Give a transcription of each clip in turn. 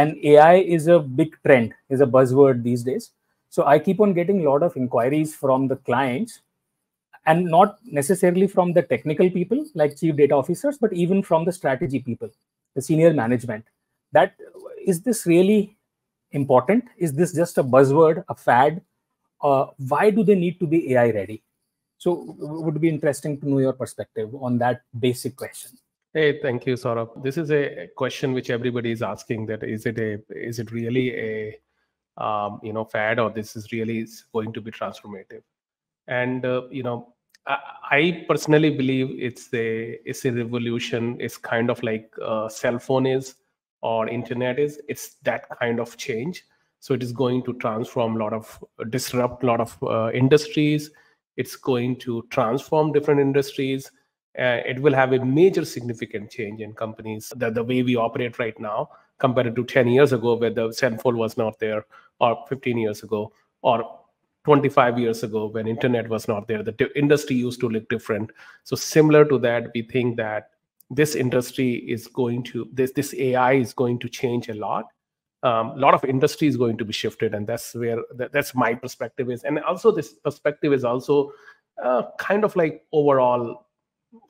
and ai is a big trend is a buzzword these days. So i keep on getting a lot of inquiries from the clients and not necessarily from the technical people like chief data officers but even from the strategy people the senior management. That is this really important? Is this just a buzzword a fad? Uh, why do they need to be ai ready? So would be interesting to know your perspective on that basic question Hey, thank you, Saurabh. This is a question which everybody is asking: that is it a is it really a um, you know fad or this is really going to be transformative? And uh, you know, I, I, personally believe it's a it's a revolution. It's kind of like uh, cell phone is or internet is. It's that kind of change. So it is going to transform a lot of disrupt a lot of uh, industries. It's going to transform different industries uh, it will have a major significant change in companies the, the way we operate right now compared to 10 years ago where the phone was not there or 15 years ago or 25 years ago when internet was not there. The industry used to look different. So similar to that we think that this industry is going to this this ai is going to change a lot. Um, a lot of industry is going to be shifted and that's where that, that's my perspective is. And also this perspective is also uh, kind of like overall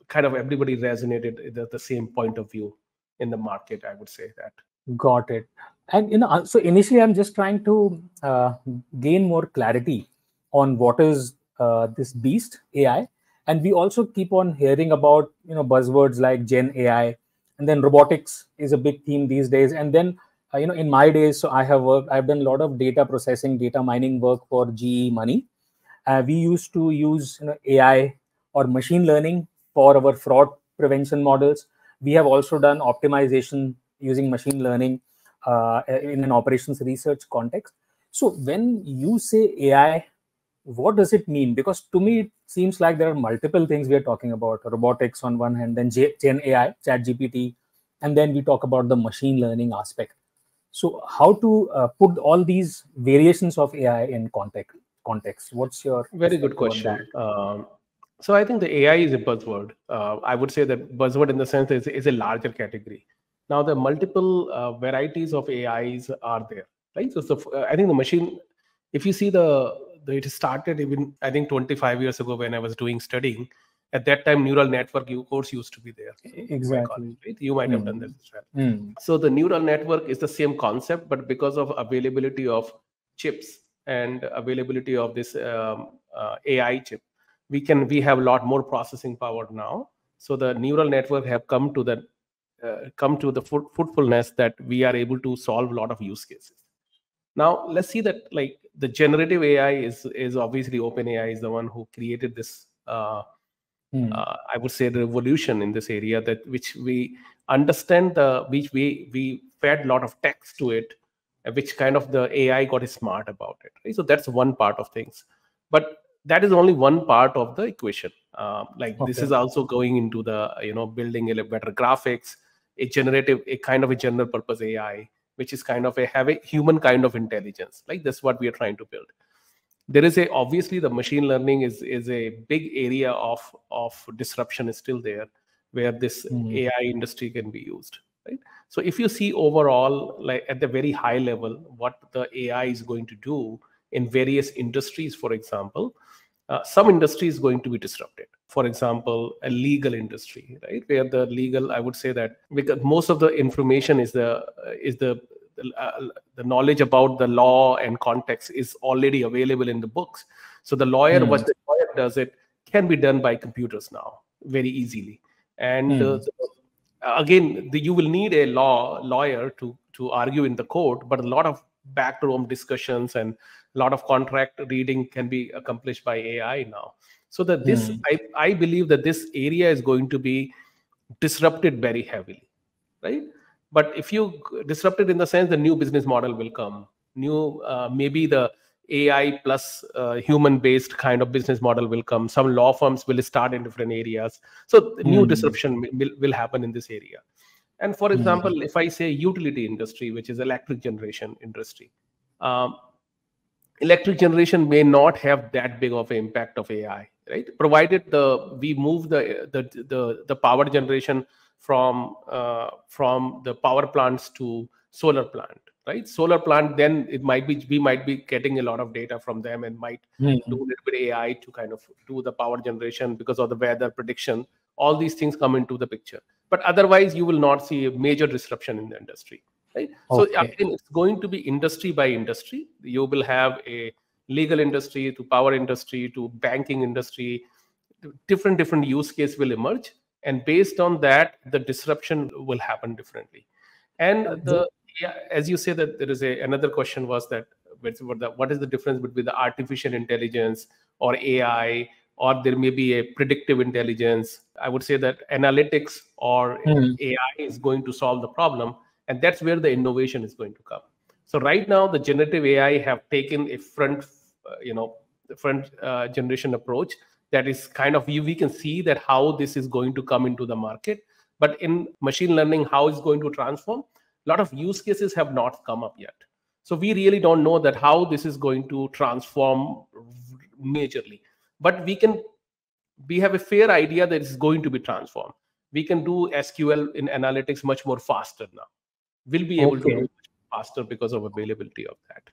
kind of everybody resonated the, the same point of view in the market i would say that. Got it. And you know uh, so initially i'm just trying to uh, gain more clarity on what is uh, this beast ai and we also keep on hearing about you know buzzwords like gen ai and then robotics is a big theme these days. And then uh, you know in my days so i have worked i've done a lot of data processing data mining work for ge money. Uh, we used to use you know ai or machine learning for our fraud prevention models. We have also done optimization using machine learning uh, in an operations research context. So when you say AI, what does it mean? Because to me, it seems like there are multiple things we are talking about: robotics on one hand, then Gen AI, Chat GPT, and then we talk about the machine learning aspect. So how to uh, put all these variations of AI in context? Context. What's your very good question? Um, so I think the AI is a buzzword. Uh, I would say that buzzword in the sense is, is a larger category. Now the multiple uh, varieties of AIs are there, right? So, so uh, I think the machine, if you see the, the, it started even I think 25 years ago when I was doing studying. At that time, neural network of course used to be there. Exactly. College, right? You might have mm. done that as well. Mm. So the neural network is the same concept, but because of availability of chips and availability of this um, uh, AI chip, we can we have a lot more processing power now so the neural network have come to the uh, come to the fruitfulness that we are able to solve a lot of use cases now let's see that like the generative ai is is obviously open ai is the one who created this uh, hmm. uh, i would say the revolution in this area that which we understand the which we we fed a lot of text to it which kind of the ai got smart about it right? so that's one part of things but that is only one part of the equation uh, like okay. this is also going into the you know building a better graphics a generative a kind of a general purpose ai which is kind of a have a human kind of intelligence like that's what we are trying to build there is a obviously the machine learning is is a big area of of disruption is still there where this mm. ai industry can be used right so if you see overall like at the very high level what the ai is going to do in various industries for example uh, some industry is going to be disrupted for example a legal industry right where the legal i would say that because most of the information is the uh, is the uh, the knowledge about the law and context is already available in the books so the lawyer mm. what the lawyer does it can be done by computers now very easily and mm. again the, you will need a law lawyer to to argue in the court but a lot of backroom discussions and a lot of contract reading can be accomplished by ai now so that this mm. I, I believe that this area is going to be disrupted very heavily right but if you disrupt it in the sense the new business model will come new uh, maybe the ai plus uh, human based kind of business model will come some law firms will start in different areas so new mm. disruption will, will happen in this area and for hmm. example mm. if i say utility industry which is electric generation industry um, electric generation may not have that big of an impact of ai right? Provided the we move the the the, the power generation from uh, from the power plants to solar plant right? Solar plant then it might be we might be getting a lot of data from them and might Mm-hmm. do a little bit ai to kind of do the power generation because of the weather prediction. All these things come into the picture. But otherwise you will not see a major disruption in the industry right? So again it's going to be industry by industry. You will have a legal industry to power industry to banking industry. Different different use case will emerge. And based on that the disruption will happen differently. And Uh, the yeah, as you say that there is a another question was that what is the difference between the artificial intelligence or ai or there may be a predictive intelligence? I would say that analytics or Hmm. ai is going to solve the problem and that's where the innovation is going to come. So right now the generative ai have taken a front uh, you know front uh, generation approach that is kind of we can see that how this is going to come into the market. But in machine learning how it's going to transform a lot of use cases have not come up yet. So we really don't know that how this is going to transform majorly. But we can we have a fair idea that it's going to be transformed. We can do sql in analytics much more faster now we'll be able Okay. to do faster because of availability of that